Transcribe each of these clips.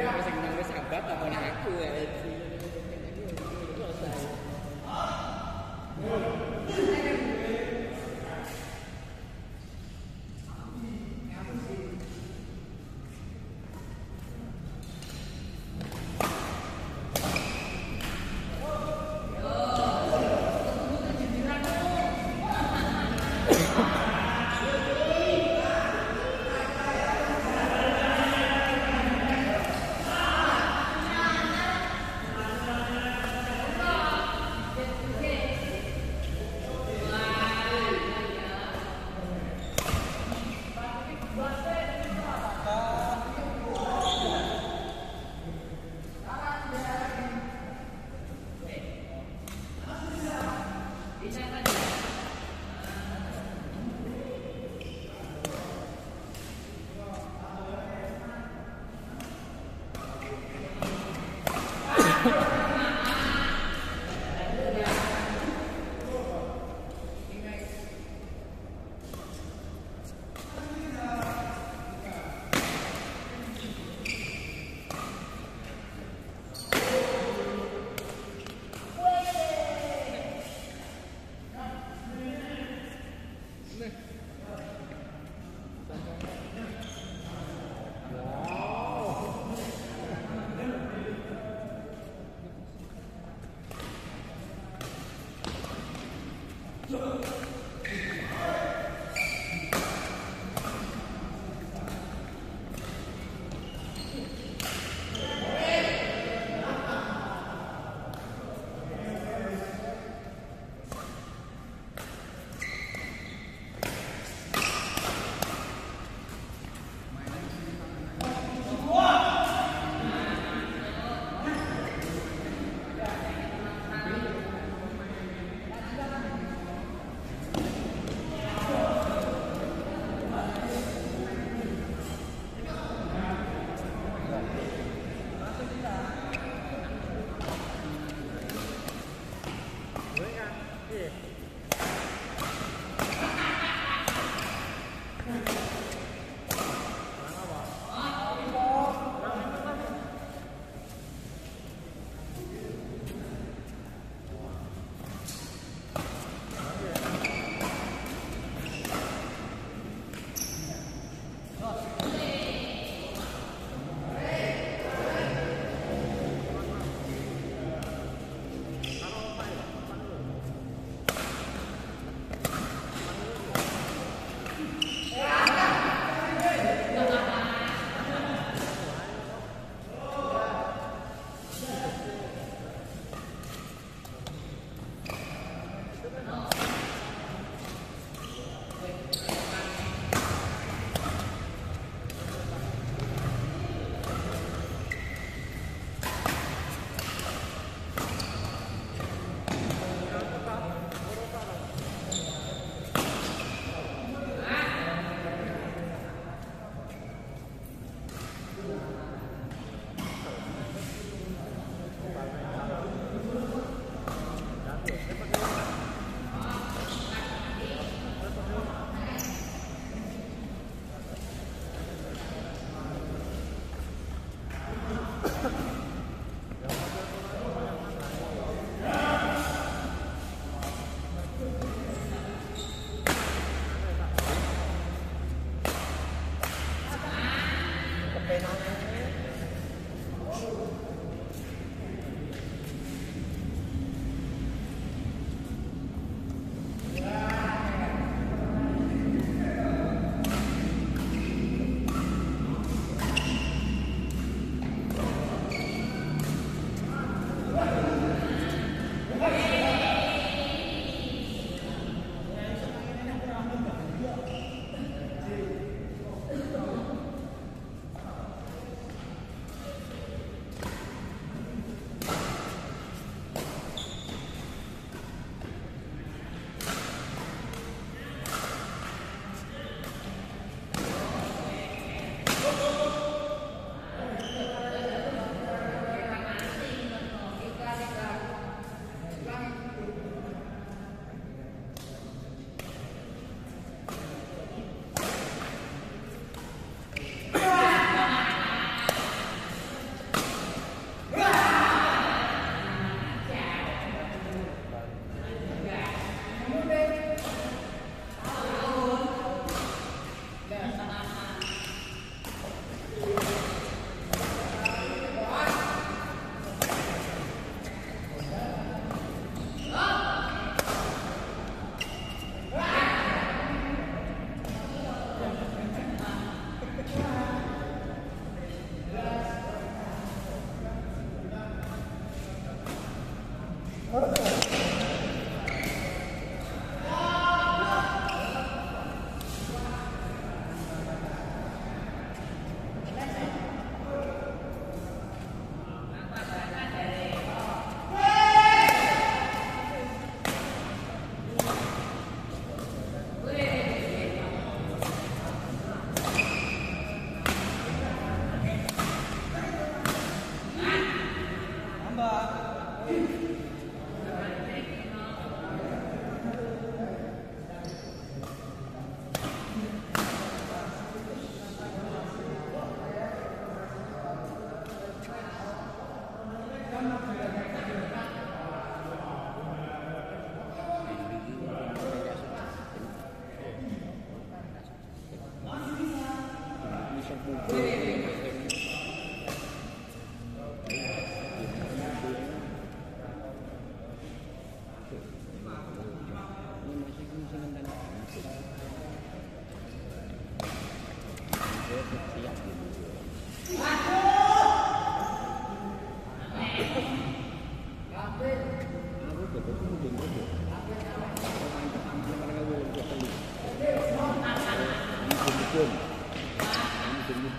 Gue sahabat sama anak aku ya.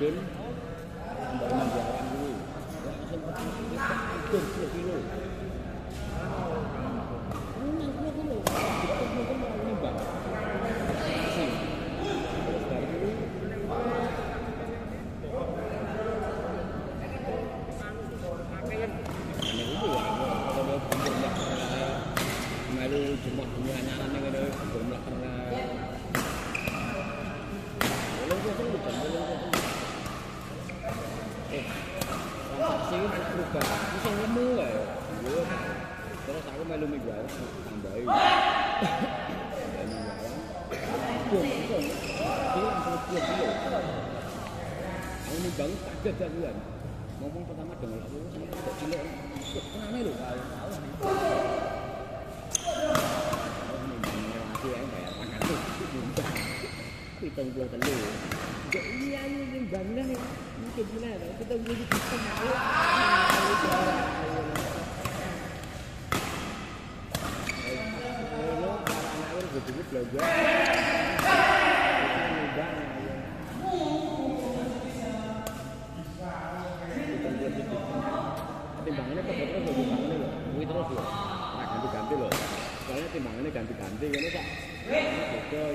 đến. Bảy năm giờ ăn cái gì, ăn cơm chưa kilo. Iya, dua telu gak iya, iya, iya ini bangga nih. Mungkin benar kita jadi kita Jadi belajar. timbangannya kebetulan gue timbangannya loh gue terus loh nah ganti-ganti loh soalnya timbangannya ganti-ganti kan tak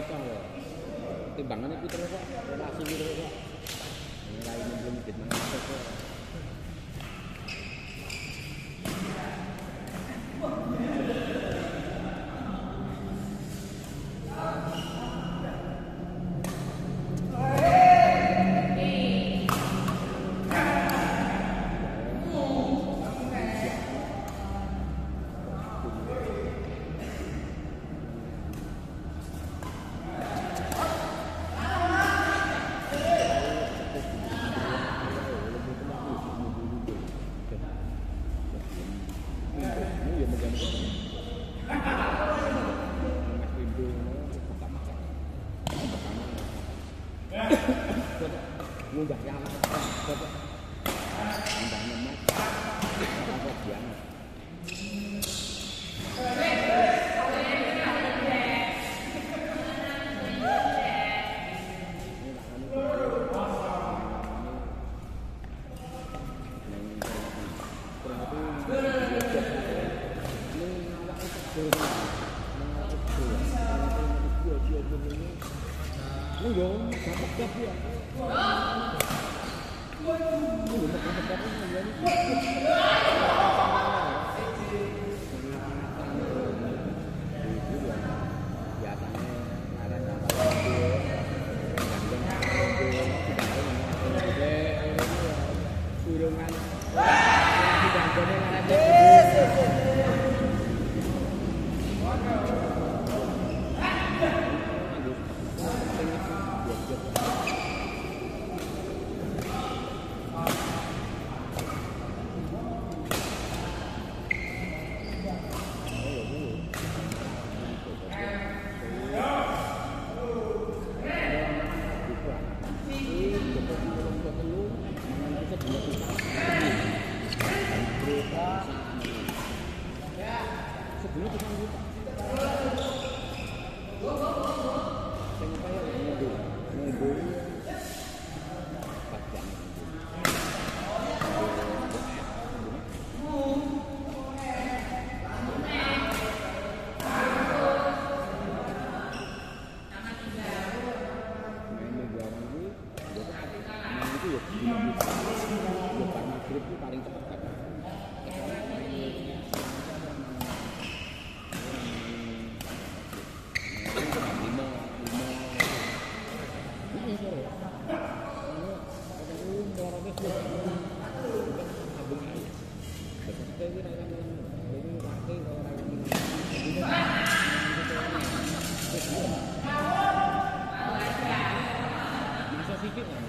itu loh timbangan itu terus Pak. Wala siguro Pak. Ang layo ng lumipit mga kasal ko. Banyak. dikit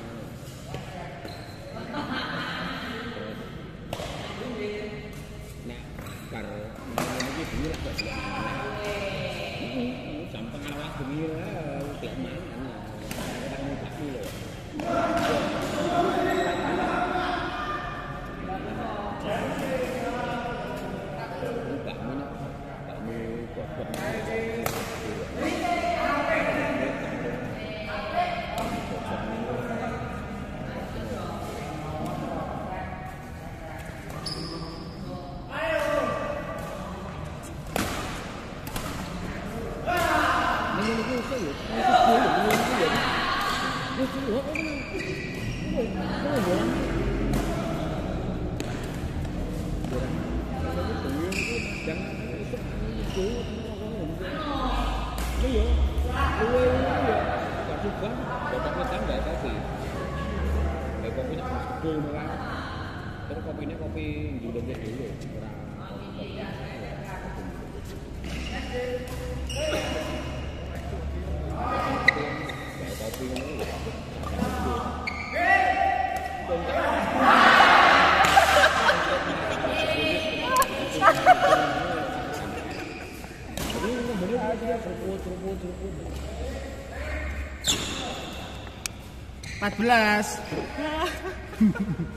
at last.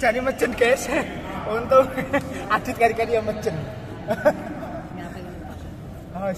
jane mejen guys. Untung adit kari-kari yang mejen. Oh,